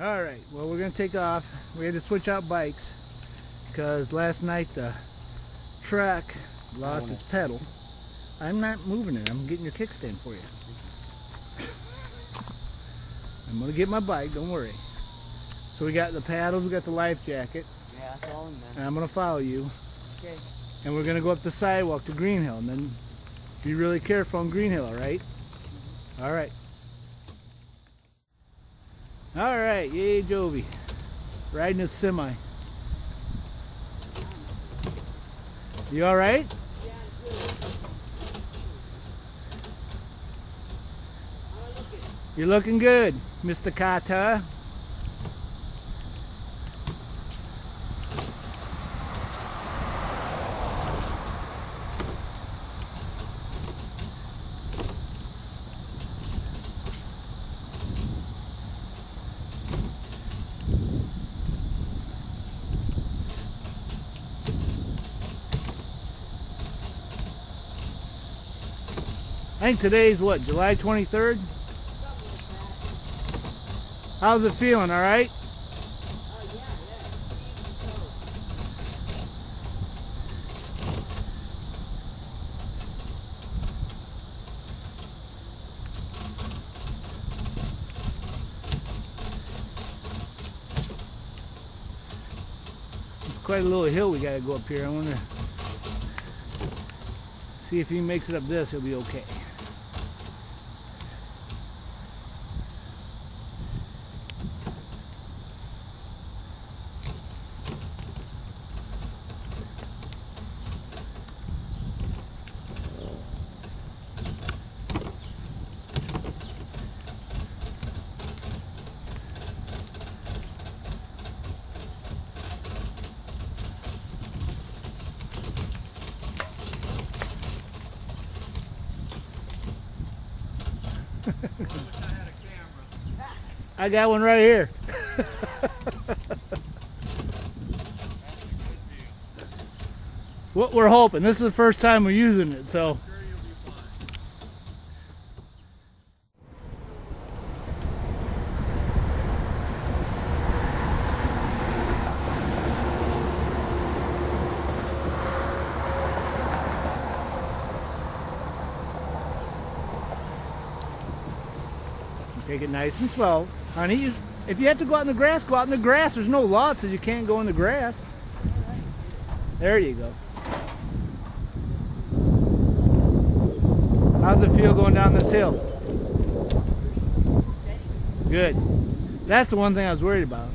All right, well we're gonna take off. We had to switch out bikes because last night the truck lost its pedal. I'm not moving it. I'm getting your kickstand for you. I'm gonna get my bike. Don't worry. So we got the paddles. We got the life jacket. Yeah, that's all in And. I'm gonna follow you. Okay. And we're gonna go up the sidewalk to Green Hill, and then be really careful on Green Hill. All right? All right. All right, yay, Jovi. Riding a semi. You all right? Yeah, You're looking good, Mr. Kata. Think today's what, July 23rd? How's it feeling, all right? Quite a little hill we gotta go up here. I wonder, see if he makes it up this, he'll be okay. I got one right here. what we're hoping. This is the first time we're using it, so. Nice and slow. Honey, you, if you have to go out in the grass, go out in the grass. There's no law so you can't go in the grass. There you go. How's it feel going down this hill? Good. That's the one thing I was worried about.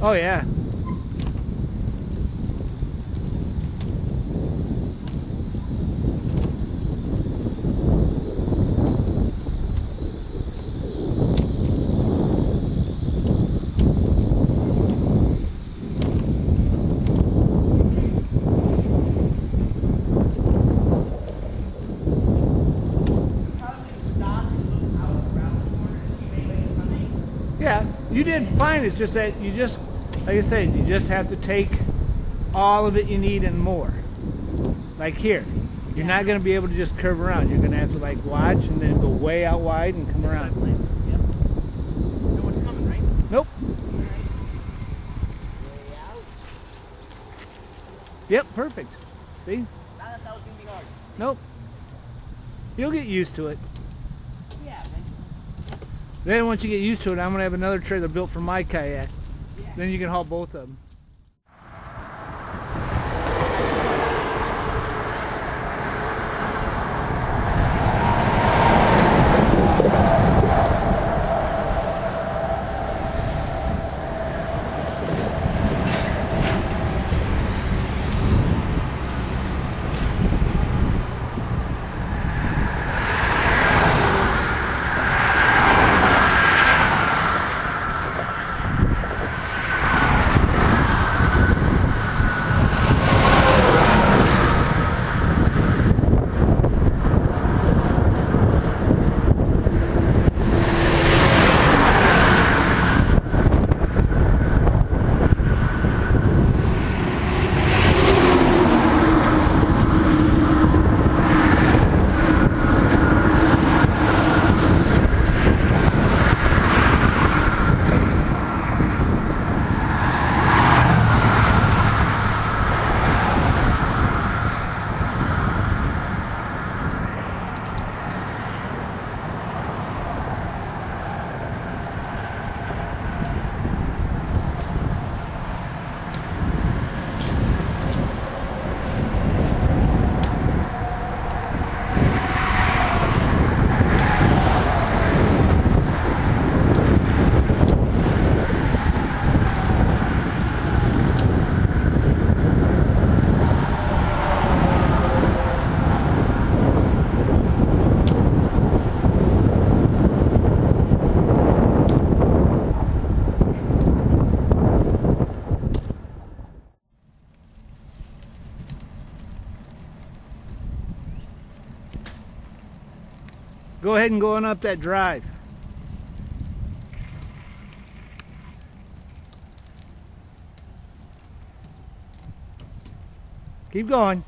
Oh yeah. Yeah, you did fine. It's just that you just, like I said, you just have to take all of it you need and more. Like here, you're not going to be able to just curve around. You're going to have to like watch and then go way out wide and come around. Yep. Know what's coming, right? Nope. Yep, perfect. See? I thought that was gonna be hard. Nope. You'll get used to it. Then once you get used to it, I'm going to have another trailer built for my kayak. Yeah. Then you can haul both of them. Go ahead and go on up that drive. Keep going.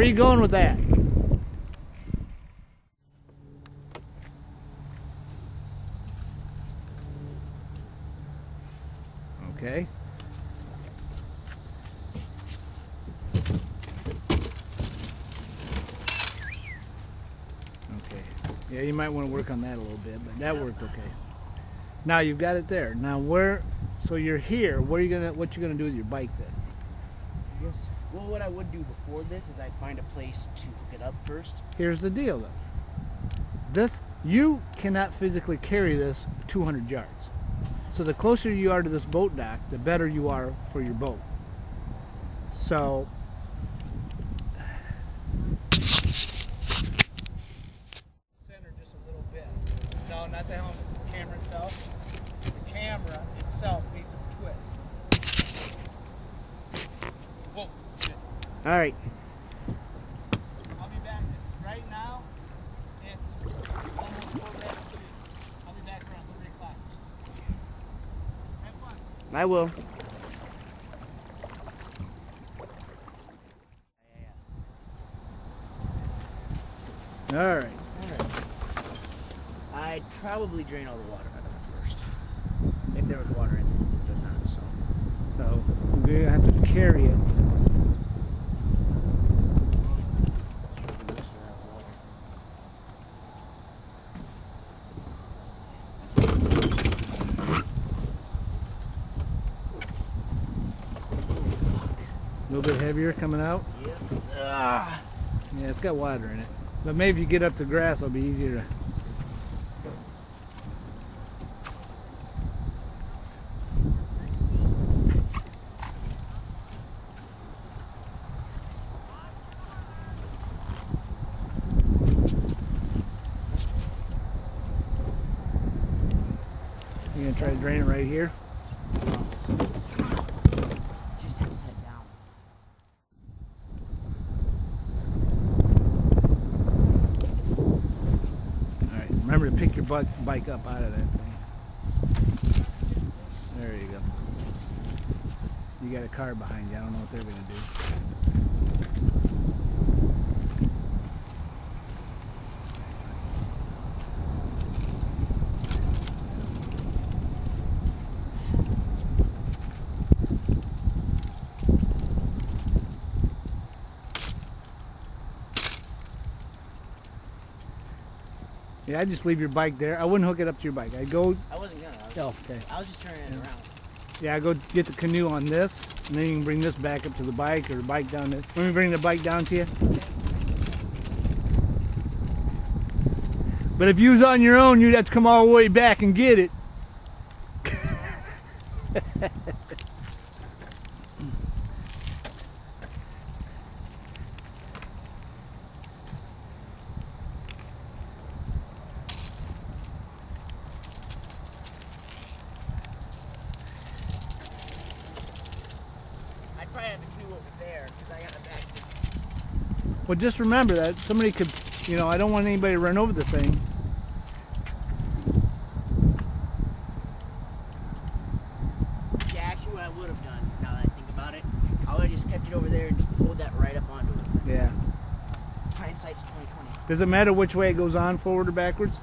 Where are you going with that? Okay. Okay. Yeah, you might want to work on that a little bit, but that worked okay. Now you've got it there. Now where? So you're here. What are you gonna? What you gonna do with your bike then? Well, what I would do before this is I'd find a place to hook it up first. Here's the deal though. This you cannot physically carry this 200 yards. So the closer you are to this boat dock, the better you are for your boat. So center just a little bit. No, not the helmet, All right. I'll be back. It's right now. It's almost quarter after two. I'll be back around three o'clock. Have fun. I will. All right. I'd probably drain all the water out of it first. If there was water in it. There's not, so. So we're gonna have to carry it. A little bit heavier coming out. Yep. Ah. Yeah, it's got water in it. But maybe if you get up to grass, it'll be easier to. You gonna try to drain it right here? Just have to head down. All right. To bike up out of that thing. There you go. You got a car behind you. I don't know what they're gonna do. Yeah, I'd just leave your bike there. I wouldn't hook it up to your bike. I'd go. I wasn't gonna. I was, Oh, okay. I was just turning it around. Yeah, I go get the canoe on this, and then you can bring this back up to the bike or the bike down this. Let me bring the bike down to you. But if you was on your own, you'd have to come all the way back and get it. I'd probably have to do over there because I got to back Well, just remember that somebody could, you know, I don't want anybody to run over the thing. Yeah, actually, what I would have done, now that I think about it, I would have just kept it over there and just that right up onto it. Yeah. Hindsight's 2020. Does it matter which way it goes on, forward or backwards?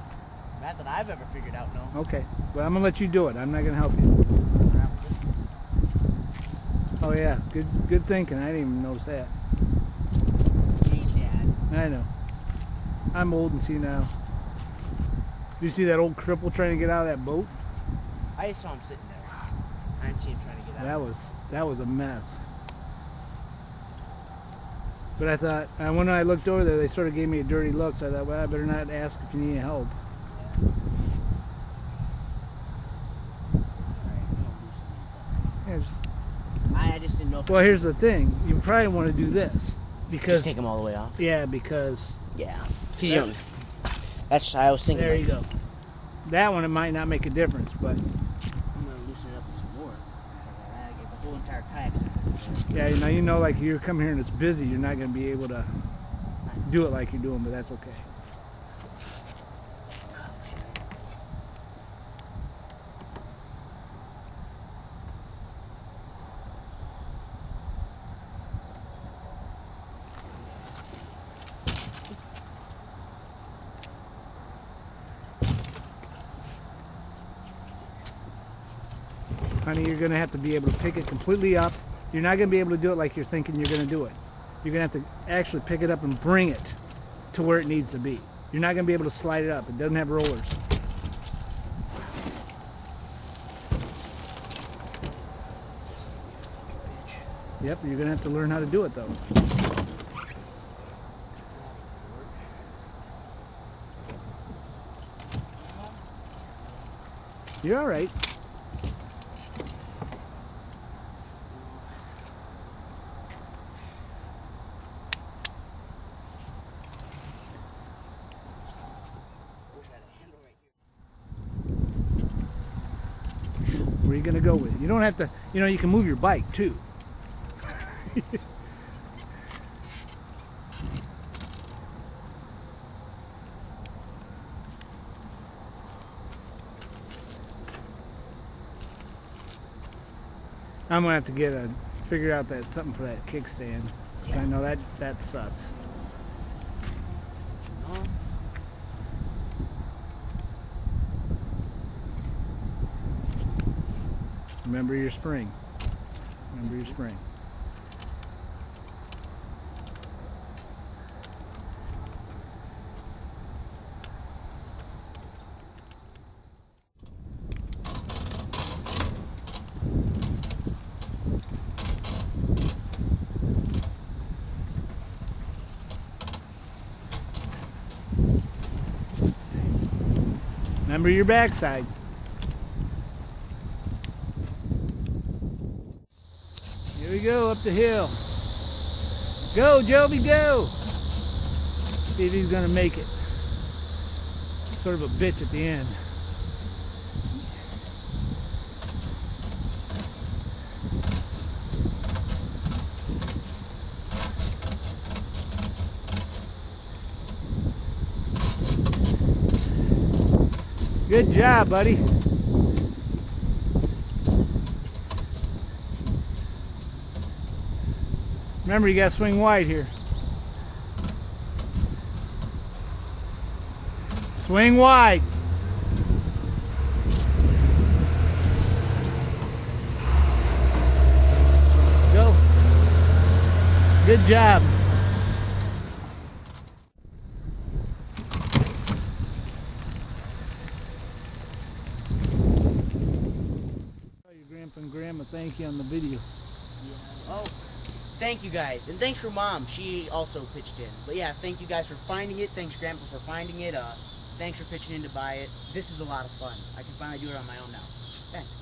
Not that I've ever figured out, no. Okay. Well, I'm gonna let you do it. I'm not gonna help you. Oh yeah, good, good thinking. I didn't even notice that. I know. I'm old and see now. You see that old cripple trying to get out of that boat? I saw him sitting there. I didn't see him trying to get out. That was that was a mess. But I thought, and when I looked over there, they sort of gave me a dirty look. So I thought, well, I better not ask if you need help. Yeah, just, I just didn't know. Well, here's the thing. You probably want to do this because just take them all the way off. yeah, because Yeah. Cause you don't. That's I was thinking. there like, you go. That one it might not make a difference, but I'm gonna loosen it up some more. I get the whole entire kayak. set. yeah, now you know, like you come here and it's busy, you're not going to be able to do it like you're doing, but that's okay. Honey, you're going to have to be able to pick it completely up. You're not going to be able to do it like you're thinking you're going to do it. You're going to have to actually pick it up and bring it to where it needs to be. You're not going to be able to slide it up. It doesn't have rollers. Yep, you're going to have to learn how to do it though. You're all right. Wish I had a handle right here. Where are you going to go with it? You don't have to, you know, you can move your bike too. I'm gonna have to get a figure out that something for that kickstand. I know that that sucks. Remember your spring. Remember your spring. Remember your backside. Go up the hill. Go, Joby, go! See if he's gonna make it. Sort of a bitch at the end. Good job, buddy. Remember, you got to swing wide here. Swing wide. Go. Good job. Tell your grandpa and grandma thank you on the video. Oh, thank you guys, and thanks for mom. She also pitched in. But yeah, thank you guys for finding it. Thanks grandpa for finding it. Uh, thanks for pitching in to buy it. This is a lot of fun. I can finally do it on my own now. Thanks.